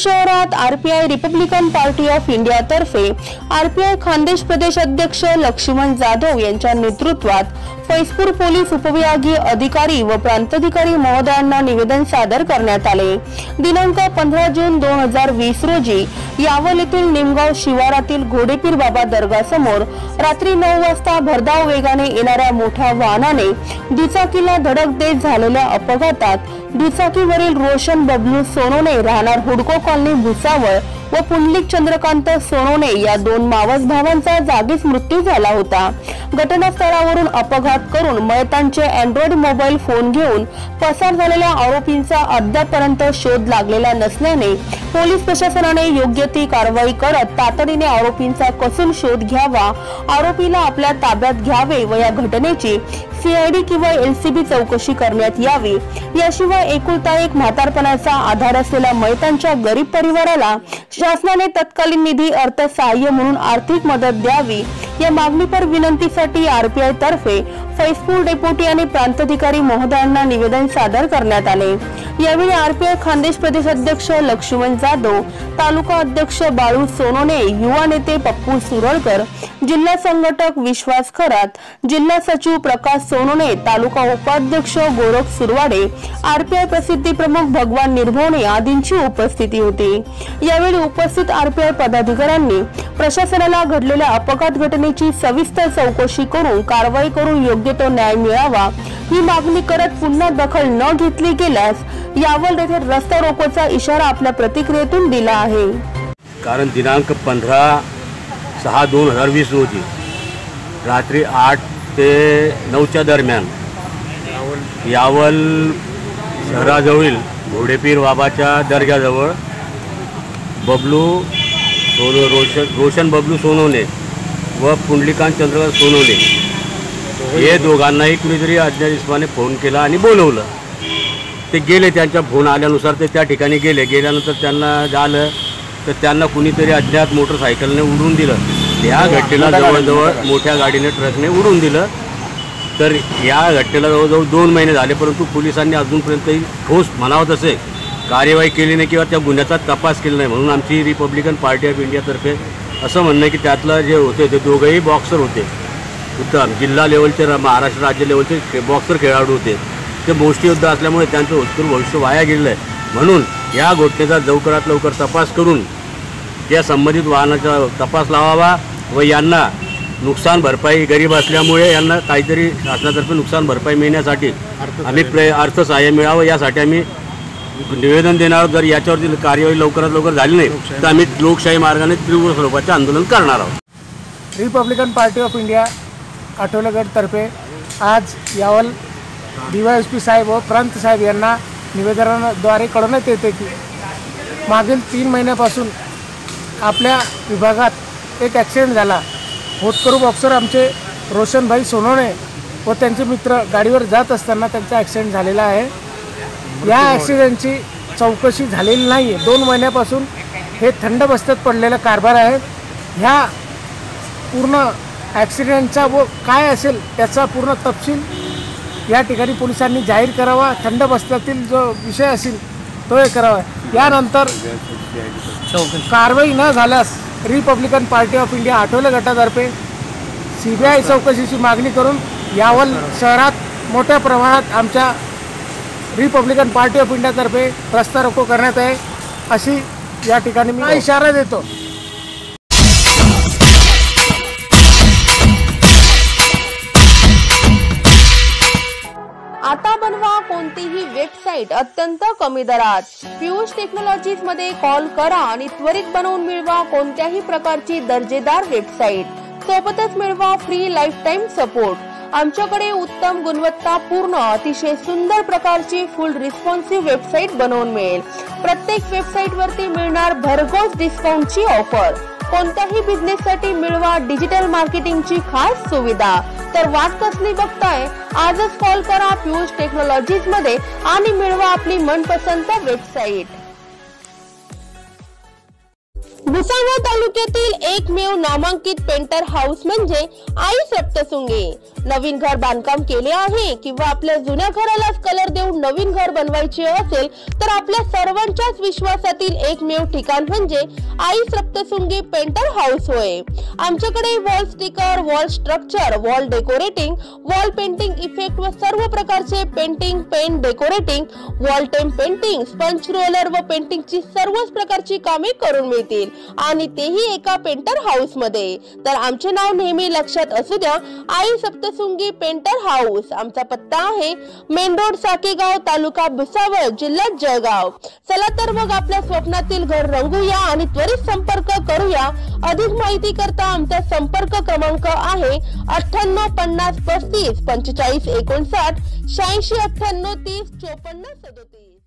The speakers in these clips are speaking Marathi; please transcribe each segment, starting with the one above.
शहरात RPI Republican Party of India तर्फे आरपीआय खानदेश प्रदेश अध्यक्ष लक्ष्मण जाधव यांच्या नेतृत्वात फैजपूर पोलीस उपविभागीय अधिकारी व प्रांताधिकारी महोदयांना निवेदन सादर करण्यात आले. दिनांक पंधरा जून दोन हजार वीस रोजी यावल येथील निमगाव शिवारातील घोडेपीर बाबा दर्गा समोर रात्री नऊ वाजता भरधाव वेगाने येणाऱ्या मोठ्या वाहनाने दुचाकीला धडक देत झालेल्या अपघातात दुचाकीवरील रोशन बबलू सोनोने राहणार हुडको कॉलनी भुसावळ व पुंडलिक चंद्रकांत सोनोने या दोन मावस भावांचा जागीच मृत्यू झाला होता. घटनास्थळावरून अपघात करून मयतांचे अँड्रॉइड मोबाईल फोन घेऊन पसार झालेल्या आरोपींचा अद्यापर्यंत शोध लागलेला नसल्याने पोलीस प्रशासनाने योग्य ती कारवाई करत तातडीने आरोपींचा कसून शोध घ्यावा. आरोपीला आपल्या ताब्यात घ्यावे व या घटनेची सीआयडी किंवा एलसीबी चौकशी करण्यात यावी. याशिवाय एकुलता एक म्हातारपणाचा आधार असलेल्या मैतांच्या गरीब परिवाराला शासनाने तत्कालीन निधी अर्थसहाय्य म्हणून आर्थिक मदत द्यावी. या मागणीपर विनंतीसाठी आरपीआय तर्फे फैजपूर डेप्युटी आणि प्रांताधिकारी महोदयांना निवेदन सादर करण्यात आले. यावेळी आरपीआय खानदेश प्रदेश अध्यक्ष लक्ष्मण जाधव तालुका अध्यक्ष बाळू सोनोने युवा नेते पप्पू सुरळकर जिल्हा संघटक विश्वास खरात जिल्हा सचिव प्रकाश सोनोने तालुका उपाध्यक्ष गोरख सुरवाडे आरपीआय प्रसिद्धी प्रमुख भगवान निर्भवणे आदींची उपस्थिती होती. यावेळी उपस्थित आरपीआय पदाधिकाऱ्यांनी प्रशासनाला घडलेल्या अपघात घटनेची सविस्तर चौकशी करून कारवाई करून योग्य तो न्याय मिळावा ही मागणी करत पुन्हा दखल न घेतली गेल्यास यावर येथे रस्ता रोकोचा इशारा आपल्या प्रतिक्रियेतून दिला आहे. कारण दिनांक पंधरा सहा दोन हजार वीस रोजी रात्री आठ ते नऊच्या दरम्यान यावल शहराजवळील घोडेपीर बाबाच्या दर्ग्याजवळ बबलू सोनो रोशन रोशन बबलू सोनवणे व पुंडलिकांत चंद्रकांत सोनवणे. हे दोघांनाही कुणीतरी अज्ञात इस्माने फोन केला आणि बोलवलं. ते गेले त्यांच्या फोन आल्यानुसार ते त्या ठिकाणी गेले. गेल्यानंतर त्यांना झालं तर त्यांना कुणीतरी अज्ञात मोटरसायकलने उडून दिलं. या घटनेला जवळजवळ मोठ्या गाडीने ट्रकने उडून दिलं. तर या घटनेला जवळजवळ दोन महिने झाले परंतु पोलिसांनी अजूनपर्यंतही ठोस म्हणावं तसे कार्यवाही केली नाही किंवा त्या गुन्ह्याचा तपास केला नाही म्हणून आमची रिपब्लिकन पार्टी ऑफ इंडियातर्फे असं म्हणणं आहे की त्यातलं जे होते ते दोघंही बॉक्सर होते. उत्तम जिल्हा लेवलचे महाराष्ट्र राज्य लेवलचे बॉक्सर खेळाडू होते. ते मुष्टीयुद्ध असल्यामुळे त्यांचं उत्तर भविष्य वाया गेलेलं आहे. म्हणून या घटनेचा लवकरात लवकर तपास करून या संबंधित वाहनाचा तपास लावावा व यांना नुकसान भरपाई गरीब असल्यामुळे यांना काहीतरी शासनातर्फे नुकसान भरपाई मिळण्यासाठी आम्ही प्र अर्थसहाय्य मिळावं यासाठी आम्ही निवेदन देणार जर याच्यावरती कार्यवाही लवकरात लवकर झाली नाही तर आम्ही लोकशाही मार्गाने तीव्र स्वरूपाचे आंदोलन करणार आहोत. रिपब्लिकन पार्टी ऑफ इंडिया आठवलेगडतर्फे आज Yawal D Y S P साहेब व प्रांत साहेब यांना निवेदनाद्वारे कळवण्यात येते की मागील तीन महिन्यापासून आपल्या विभागात एक ॲक्सिडेंट झाला. होतकरू बॉक्सर आमचे रोशनभाई सोनवणे व त्यांचे मित्र गाडीवर जात असताना त्यांचा ॲक्सिडेंट झालेला आहे. या ॲक्सिडेंटची चौकशी झालेली नाही आहे दोन महिन्यापासून हे थंड बस्त्यात पडलेला कारभार आहे. ह्या पूर्ण ॲक्सिडेंटचा व काय असेल त्याचा पूर्ण तपशील या ठिकाणी पोलिसांनी जाहीर करावा. थंड बस्त्यातील जो विषय असेल तो हे करावा. यानंतर कारवाई न झाल्यास Republican Party of India Athawale गटातर्फे C B I चौकशीची मागणी करून यावल शहरात मोठ्या प्रमाणात आमच्या रिपब्लिकन पार्टी ऑफ इंडियातर्फे रस्ता रोको करण्यात आहे. अशी या ठिकाणी मी इशारा देतो. आता बनवा कोणतीही वेबसाईट अत्यंत कमी दरात. पियुष टेक्नॉलॉजीजमध्ये कॉल करा आणि त्वरित बनवून मिळवा कोणत्याही प्रकारची दर्जेदार वेबसाईट सोबतच मिळवा फ्री लाईफ टाईम सपोर्ट आमच्याकडे उत्तम गुणवत्ता पूर्ण अतिशय सुंदर प्रकारची फुल रिस्पॉन्सिव्ह वेबसाईट बनवून मिळेल. प्रत्येक वेबसाईट वरती मिळणार भरघोस डिस्काउंटची ऑफर कोणत्याही बिझनेस साठी मिळवा डिजिटल मार्केटिंगची खास सुविधा. तर वाट कसली बघताय? आजच कॉल करा पियुष टेक्नॉलॉजीजमध्ये आणि मिळवा आपली मनपसंत वेबसाईट भुसावळ तालुक्यातील एकमेव नामांकित पेंटर हाऊस म्हणजे आई सप्तसुंगे नवीन घर बांधकाम केले आहे किंवा आपल्या जुन्या घरालाच कलर देऊन नवीन घर बनवायचे असेल तर आपल्या सर्वांच्याच विश्वासातील एकमेव ठिकाण म्हणजे आई सप्तसुंगे पेंटर हाऊस होय. आमच्याकडे wall sticker wall structure wall decorating wall painting effect व सर्व प्रकारचे painting paint decorating wall theme painting sponge roller व पेंटिंगची सर्वच प्रकारची कामे करून मिळतील. आणि तेही एका पेंटर हाऊसमध्ये. तर आमचे नाव नेहमी लक्षात असू द्या आई सप्तसुंगी पेंटर हाऊस आमचा पत्ता आहे मेन रोड साकेगाव तालुका भुसावळ जिल्हा जळगाव. चला तर मग आपल्या स्वप्नातील घर रंगूया आणि त्वरित संपर्क करूया. अधिक माहिती करता आमचा संपर्क क्रमांक आहे अठ्ठ्याण्णव पन्नास पस्तीस पंचेचाळीस एकोणसाठ शहाऐंशी अठ्ठ्याण्णव तीस चोपन्न सदोतीस.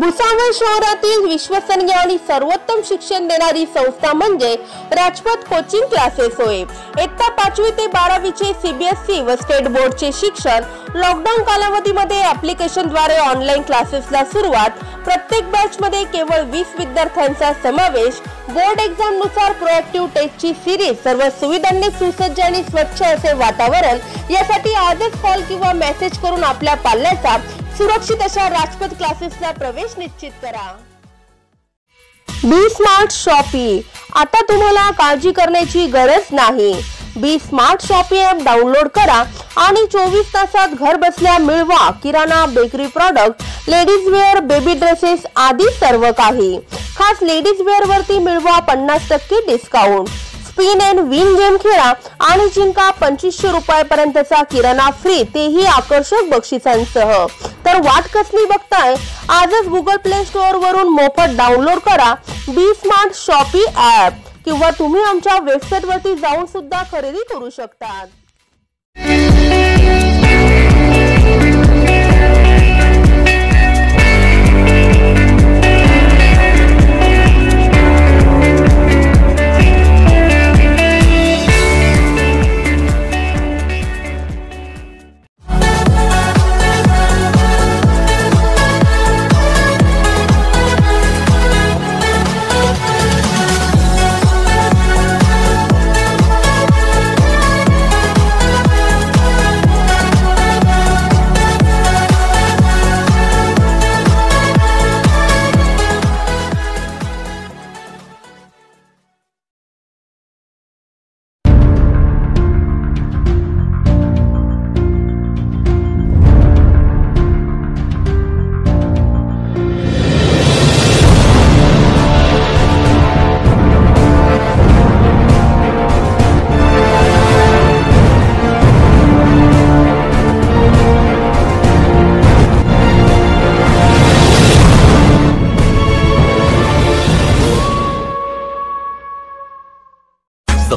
भुसावळ शहरातील विश्वसनीय आणि सर्वोत्तम शिक्षण देणारी संस्था म्हणजे राजपथ कोचिंग क्लासेस होय. इयत्ता पाचवी ते बारावीचे सीबीएसई व स्टेट बोर्डचे शिक्षण लॉकडाऊन कालावधीमध्ये ऍप्लिकेशनद्वारे ऑनलाईन क्लासेसला सुरुवात. प्रत्येक बॅचमध्ये केवळ वीस विद्यार्थ्यांचा समावेश. बोर्ड एक्झामनुसार प्रोएक्टिव्ह टेस्टची सिरीज सर्व सुविधांनी सुसज्ज आणि स्वच्छ असे वातावरण यासाठी आजच कॉल किंवा मेसेज करून आपल्या पाल्याचा सुरक्षित अशा राजपथ क्लासेसला प्रवेश निश्चित करा. बी स्मार्ट शॉपी आता तुम्हाला काळजी करण्याची गरज नाही. B Smart Shoppy app download करा आणि चोवीस तासात घर बसल्या मिळवा किराणा bakery product ladies wear baby dresses आदी सर्व काही. खास लेडीज वेअर वरती मिळवा पन्नास टक्के discount spin and win game खेळा आणि जिंका पंचवीसशे रुपयापर्यंतचा किराणा फ्री तेही आकर्षक बक्षिसांसह. तर वाट कसली बघताय? आजच गुगल प्ले स्टोअर वरून मोफत डाउनलोड करा बी स्मार्ट शॉपी ऍप किंवा तुम्ही आमच्या वेबसाईट वरती जाऊन सुद्धा खरेदी करू शकता.